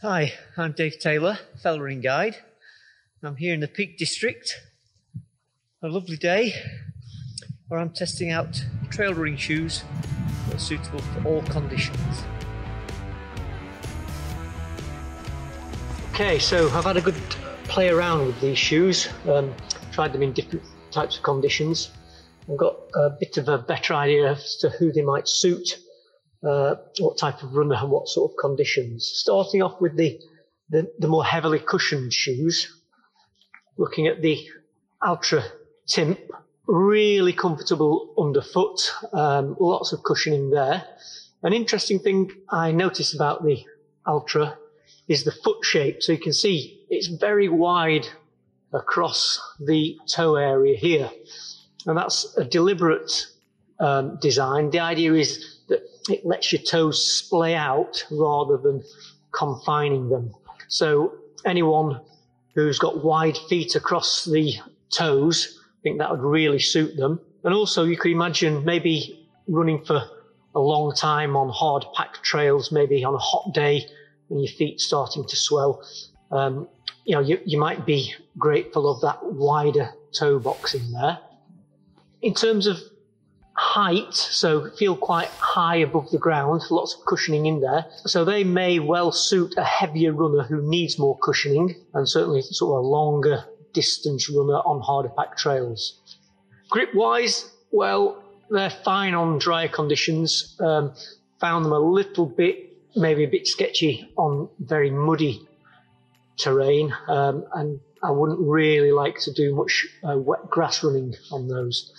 Hi, I'm Dave Taylor, Fell Running Guide. I'm here in the Peak District. A lovely day where I'm testing out trail running shoes that are suitable for all conditions. Okay, so I've had a good play around with these shoes, um, tried them in different types of conditions. I've got a bit of a better idea as to who they might suit uh, what type of runner and what sort of conditions. Starting off with the, the, the more heavily cushioned shoes, looking at the Altra Timp, really comfortable underfoot, um, lots of cushioning there. An interesting thing I noticed about the Altra is the foot shape. So you can see it's very wide across the toe area here. And that's a deliberate um, design. The idea is it lets your toes splay out rather than confining them. So anyone who's got wide feet across the toes, I think that would really suit them. And also you could imagine maybe running for a long time on hard packed trails, maybe on a hot day when your feet starting to swell. Um, you know, you, you might be grateful of that wider toe box in there. In terms of height, so feel quite high above the ground, lots of cushioning in there. So they may well suit a heavier runner who needs more cushioning and certainly sort of a longer distance runner on harder pack trails. Grip wise, well, they're fine on drier conditions. Um, found them a little bit, maybe a bit sketchy on very muddy terrain, um, and I wouldn't really like to do much uh, wet grass running on those.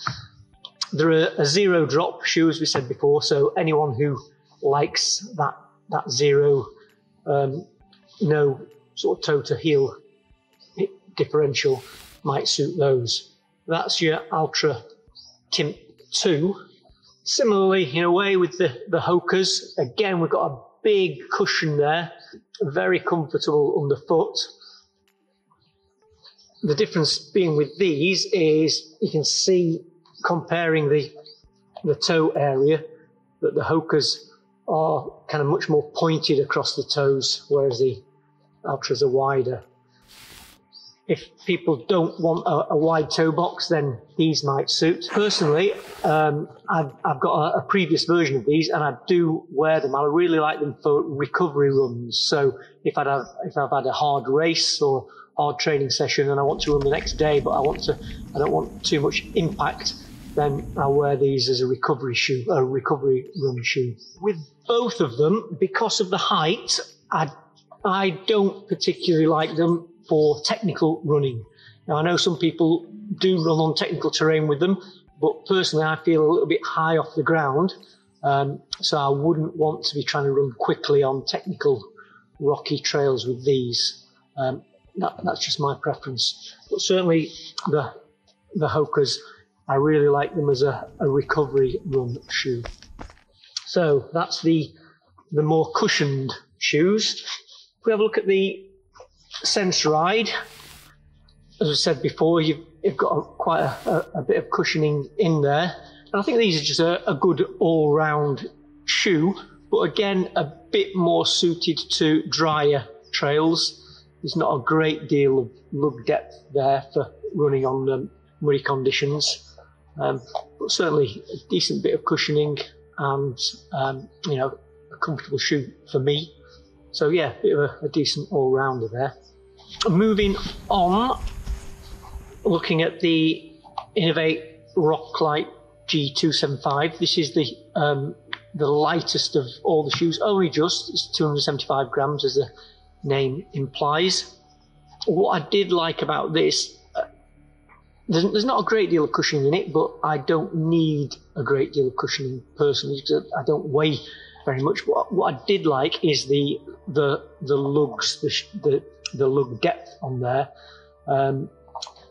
They're a, a zero drop shoe, as we said before, so anyone who likes that that zero, um, no sort of toe to heel differential might suit those. That's your Altra Timp 2. Similarly, in a way with the, the Hokas, again, we've got a big cushion there, very comfortable underfoot. The difference being with these is you can see comparing the, the toe area, that the Hokas are kind of much more pointed across the toes, whereas the Altras are wider. If people don't want a, a wide toe box, then these might suit. Personally, um, I've, I've, got a, a, previous version of these, and I do wear them. I really like them for recovery runs. So if I'd have, if I've had a hard race or hard training session, and I want to run the next day, but I want to, I don't want too much impact then I'll wear these as a recovery shoe, a recovery run shoe. With both of them, because of the height, I, I don't particularly like them for technical running. Now, I know some people do run on technical terrain with them, but personally, I feel a little bit high off the ground. Um, so I wouldn't want to be trying to run quickly on technical rocky trails with these. Um, that, that's just my preference. But certainly the the Hokas I really like them as a, a recovery run shoe. So that's the, the more cushioned shoes. If we have a look at the Sense Ride, as I said before, you've, you've got a, quite a, a, bit of cushioning in there. And I think these are just a, a good all-round shoe, but again, a bit more suited to drier trails. There's not a great deal of lug depth there for running on um, muddy conditions. Um, but certainly a decent bit of cushioning and um, you know a comfortable shoe for me. So yeah, bit of a, a decent all rounder there. Moving on, looking at the Inov-8 Roclite G275. This is the um, the lightest of all the shoes, only just it's 275 grams as the name implies. What I did like about this there's, there's not a great deal of cushioning in it, but I don't need a great deal of cushioning personally because I don't weigh very much. What, what I did like is the the the lugs, the the, the lug depth on there. Um,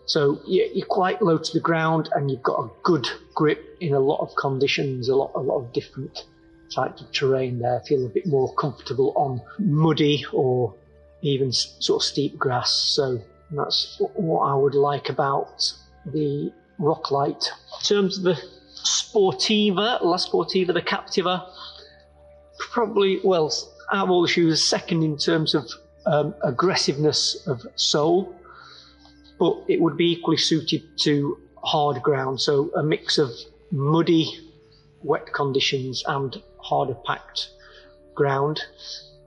so you're quite low to the ground, and you've got a good grip in a lot of conditions, a lot a lot of different types of terrain there. Feel a bit more comfortable on muddy or even sort of steep grass. So that's what I would like about the Roclite. In terms of the Sportiva, La Sportiva, the Kaptiva, probably, well, of all the shoes, second in terms of um, aggressiveness of sole, but it would be equally suited to hard ground. So a mix of muddy, wet conditions and harder packed ground.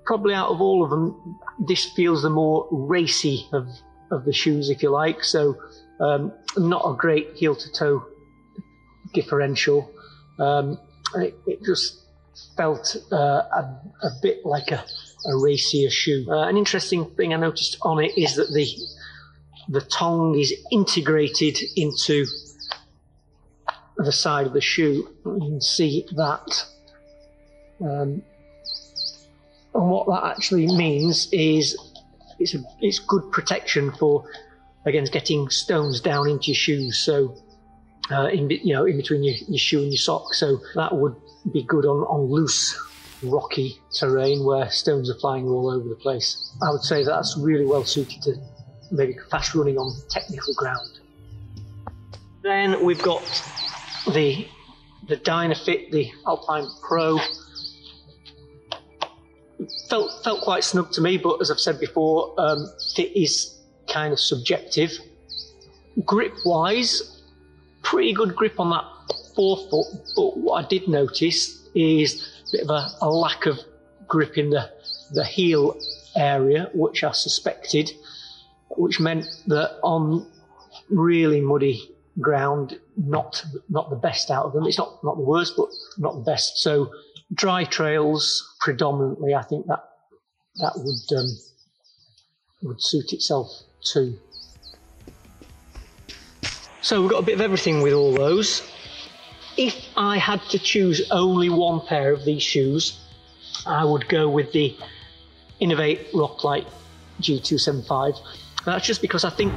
Probably out of all of them, this feels the more racy of, of the shoes, if you like. So um, not a great heel to toe differential. Um, it, it, just felt uh, a, a, bit like a, a racier shoe. Uh, an interesting thing I noticed on it is that the the tongue is integrated into the side of the shoe. You can see that. Um, and what that actually means is it's a, it's good protection for against getting stones down into your shoes. So uh, in you know in between your, your shoe and your sock. So that would be good on, on loose rocky terrain where stones are flying all over the place. I would say that's really well suited to maybe fast running on technical ground. Then we've got the the Dynafit, the Alpine Pro. Felt felt quite snug to me, but as I've said before, um, fit is kind of subjective. Grip wise, pretty good grip on that forefoot, but what I did notice is a bit of a, a lack of grip in the, the heel area, which I suspected, which meant that on really muddy ground, not not the best out of them. It's not not the worst, but not the best. So dry trails predominantly, I think that that would um, would suit itself too. So we've got a bit of everything with all those. If I had to choose only one pair of these shoes, I would go with the Inov-8 Roclite G275. That's just because I think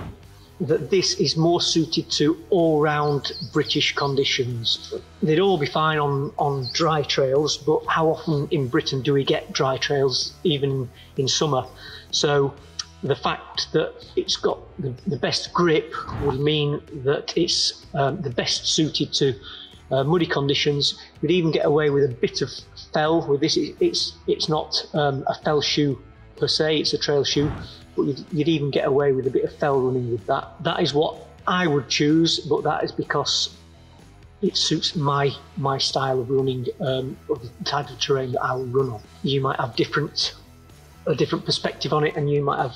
that this is more suited to all-round British conditions. They'd all be fine on, on dry trails, but how often in Britain do we get dry trails, even in summer? So the fact that it's got the, the best grip would mean that it's um, the best suited to uh, muddy conditions. You'd even get away with a bit of fell with this. It's it's not um, a fell shoe per se; it's a trail shoe, but you'd, you'd, even get away with a bit of fell running with that. That is what I would choose, but that is because it suits my my style of running, um, of the type of terrain that I will run on. You might have different a different perspective on it, and you might have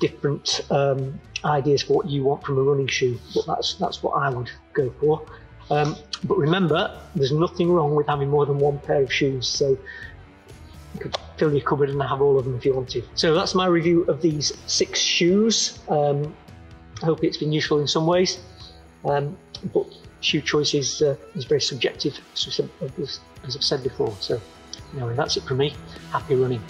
different um, ideas for what you want from a running shoe, but that's that's what I would go for. Um, but remember, there's nothing wrong with having more than one pair of shoes, so you could fill your cupboard and have all of them if you wanted. So that's my review of these six shoes. Um, I hope it's been useful in some ways, um, but shoe choice is, uh, is very subjective, as I've said before. So anyway, that's it from me. Happy running.